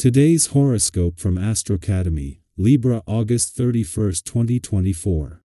Today's horoscope from Astrocademy, Libra, August 31, 2024.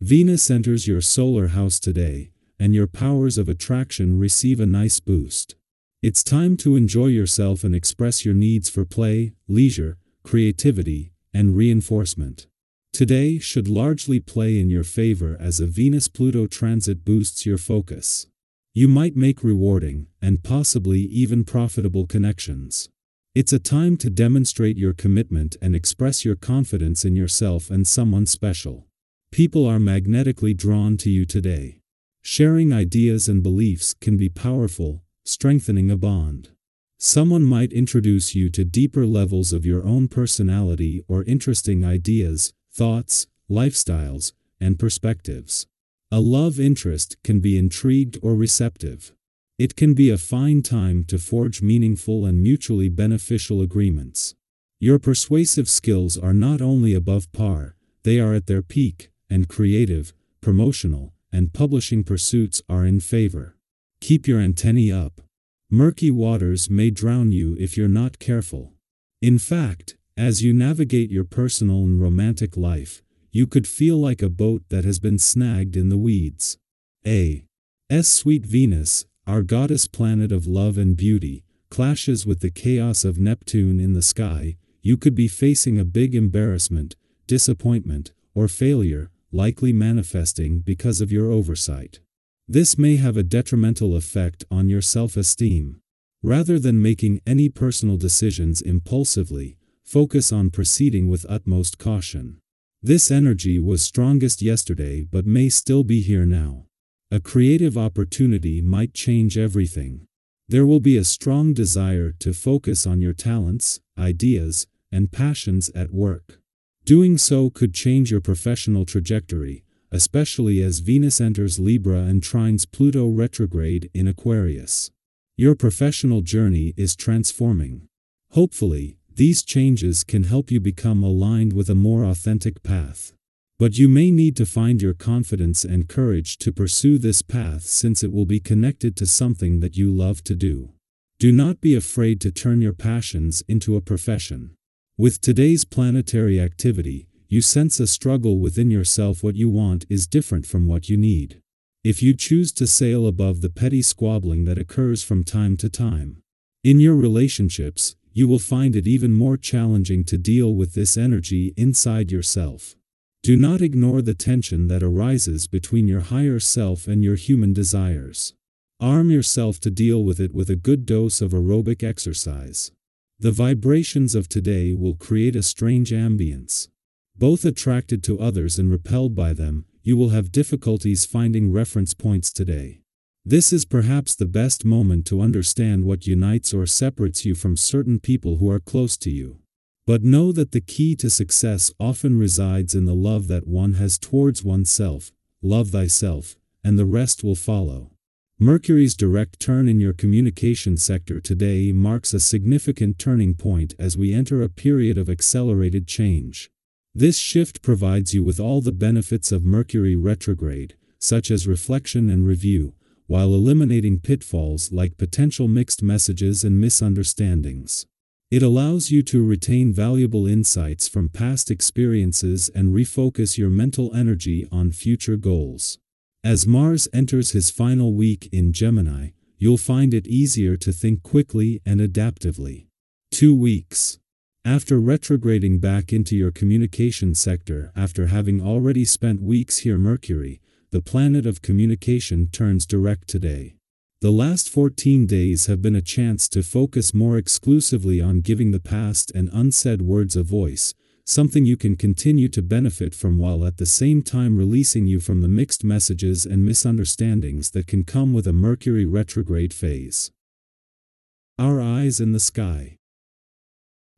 Venus enters your solar house today, and your powers of attraction receive a nice boost. It's time to enjoy yourself and express your needs for play, leisure, creativity, and reinforcement. Today should largely play in your favor as a Venus Pluto transit boosts your focus. You might make rewarding, and possibly even profitable connections. It's a time to demonstrate your commitment and express your confidence in yourself and someone special. People are magnetically drawn to you today. Sharing ideas and beliefs can be powerful, strengthening a bond. Someone might introduce you to deeper levels of your own personality or interesting ideas, thoughts, lifestyles, and perspectives. A love interest can be intrigued or receptive. It can be a fine time to forge meaningful and mutually beneficial agreements. Your persuasive skills are not only above par, they are at their peak, and creative, promotional, and publishing pursuits are in favor. Keep your antennae up. Murky waters may drown you if you're not careful. In fact, as you navigate your personal and romantic life, you could feel like a boat that has been snagged in the weeds. A. S. Sweet Venus, our goddess planet of love and beauty, clashes with the chaos of Neptune in the sky, you could be facing a big embarrassment, disappointment, or failure, likely manifesting because of your oversight. This may have a detrimental effect on your self-esteem. Rather than making any personal decisions impulsively, focus on proceeding with utmost caution. This energy was strongest yesterday but may still be here now. A creative opportunity might change everything. There will be a strong desire to focus on your talents, ideas, and passions at work. Doing so could change your professional trajectory, especially as Venus enters Libra and trines Pluto retrograde in Aquarius. Your professional journey is transforming. Hopefully, these changes can help you become aligned with a more authentic path. But you may need to find your confidence and courage to pursue this path since it will be connected to something that you love to do. Do not be afraid to turn your passions into a profession. With today's planetary activity, you sense a struggle within yourself what you want is different from what you need. If you choose to sail above the petty squabbling that occurs from time to time. In your relationships, you will find it even more challenging to deal with this energy inside yourself. Do not ignore the tension that arises between your higher self and your human desires. Arm yourself to deal with it with a good dose of aerobic exercise. The vibrations of today will create a strange ambience. Both attracted to others and repelled by them, you will have difficulties finding reference points today. This is perhaps the best moment to understand what unites or separates you from certain people who are close to you. But know that the key to success often resides in the love that one has towards oneself, love thyself, and the rest will follow. Mercury's direct turn in your communication sector today marks a significant turning point as we enter a period of accelerated change. This shift provides you with all the benefits of Mercury retrograde, such as reflection and review, while eliminating pitfalls like potential mixed messages and misunderstandings. It allows you to retain valuable insights from past experiences and refocus your mental energy on future goals. As Mars enters his final week in Gemini, you'll find it easier to think quickly and adaptively. Two weeks. After retrograding back into your communication sector after having already spent weeks here Mercury, the planet of communication turns direct today. The last 14 days have been a chance to focus more exclusively on giving the past and unsaid words a voice, something you can continue to benefit from while at the same time releasing you from the mixed messages and misunderstandings that can come with a Mercury retrograde phase. Our eyes in the sky.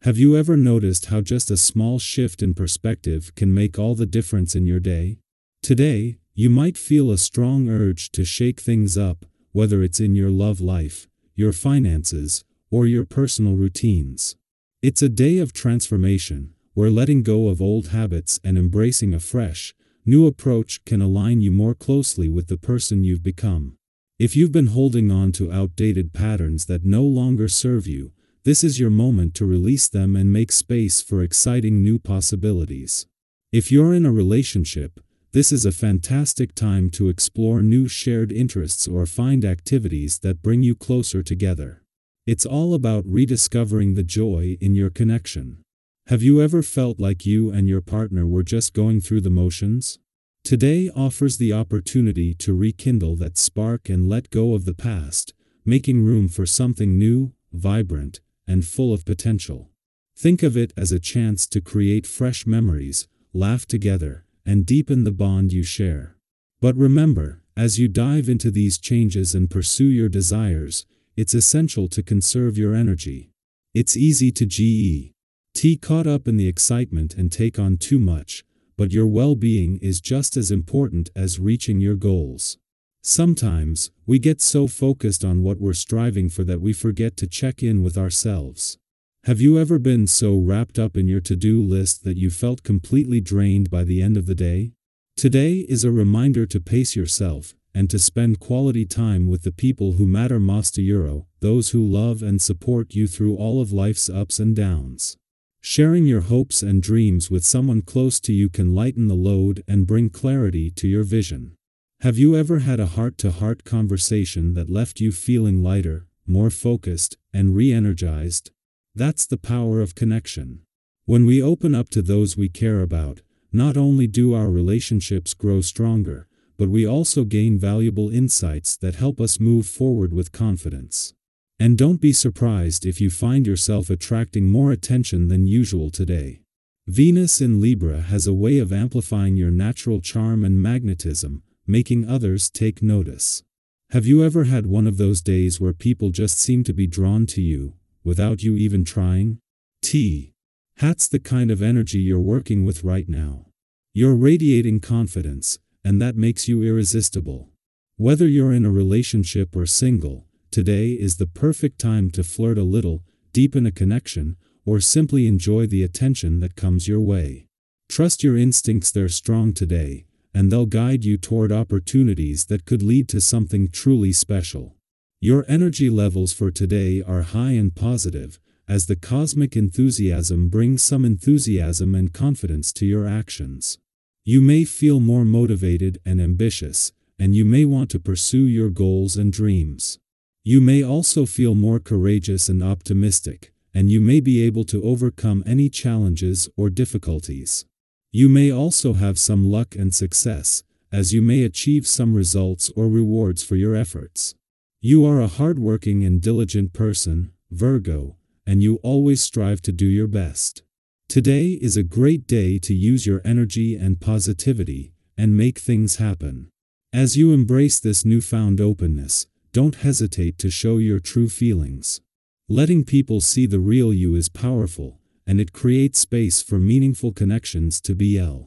Have you ever noticed how just a small shift in perspective can make all the difference in your day? Today, you might feel a strong urge to shake things up, whether it's in your love life, your finances, or your personal routines. It's a day of transformation, where letting go of old habits and embracing a fresh, new approach can align you more closely with the person you've become. If you've been holding on to outdated patterns that no longer serve you, this is your moment to release them and make space for exciting new possibilities. If you're in a relationship, this is a fantastic time to explore new shared interests or find activities that bring you closer together. It's all about rediscovering the joy in your connection. Have you ever felt like you and your partner were just going through the motions? Today offers the opportunity to rekindle that spark and let go of the past, making room for something new, vibrant, and full of potential. Think of it as a chance to create fresh memories, laugh together, and deepen the bond you share. But remember, as you dive into these changes and pursue your desires, it's essential to conserve your energy. It's easy to GE. T caught up in the excitement and take on too much, but your well-being is just as important as reaching your goals. Sometimes, we get so focused on what we're striving for that we forget to check in with ourselves. Have you ever been so wrapped up in your to-do list that you felt completely drained by the end of the day? Today is a reminder to pace yourself, and to spend quality time with the people who matter most to you, those who love and support you through all of life's ups and downs. Sharing your hopes and dreams with someone close to you can lighten the load and bring clarity to your vision. Have you ever had a heart-to-heart conversation that left you feeling lighter, more focused, and re-energized? That's the power of connection. When we open up to those we care about, not only do our relationships grow stronger, but we also gain valuable insights that help us move forward with confidence. And don't be surprised if you find yourself attracting more attention than usual today. Venus in Libra has a way of amplifying your natural charm and magnetism, making others take notice. Have you ever had one of those days where people just seem to be drawn to you, without you even trying? T. That's the kind of energy you're working with right now. You're radiating confidence, and that makes you irresistible. Whether you're in a relationship or single, today is the perfect time to flirt a little, deepen a connection, or simply enjoy the attention that comes your way. Trust your instincts they're strong today, and they'll guide you toward opportunities that could lead to something truly special. Your energy levels for today are high and positive, as the cosmic enthusiasm brings some enthusiasm and confidence to your actions. You may feel more motivated and ambitious, and you may want to pursue your goals and dreams. You may also feel more courageous and optimistic, and you may be able to overcome any challenges or difficulties. You may also have some luck and success, as you may achieve some results or rewards for your efforts. You are a hardworking and diligent person, Virgo, and you always strive to do your best. Today is a great day to use your energy and positivity and make things happen. As you embrace this newfound openness, don't hesitate to show your true feelings. Letting people see the real you is powerful, and it creates space for meaningful connections to be BL.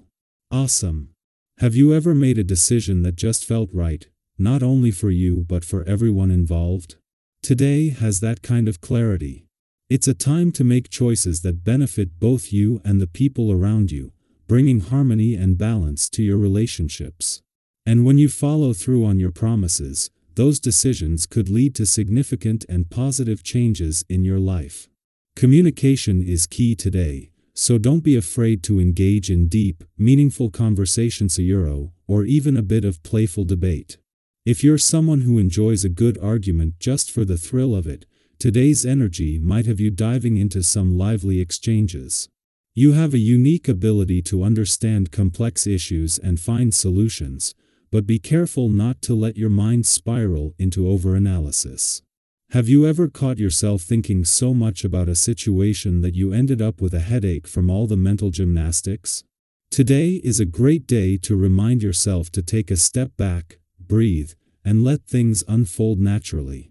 Awesome. Have you ever made a decision that just felt right, not only for you but for everyone involved? Today has that kind of clarity. It's a time to make choices that benefit both you and the people around you, bringing harmony and balance to your relationships. And when you follow through on your promises, those decisions could lead to significant and positive changes in your life. Communication is key today, so don't be afraid to engage in deep, meaningful conversations euro, or even a bit of playful debate. If you're someone who enjoys a good argument just for the thrill of it, Today's energy might have you diving into some lively exchanges. You have a unique ability to understand complex issues and find solutions, but be careful not to let your mind spiral into overanalysis. Have you ever caught yourself thinking so much about a situation that you ended up with a headache from all the mental gymnastics? Today is a great day to remind yourself to take a step back, breathe, and let things unfold naturally.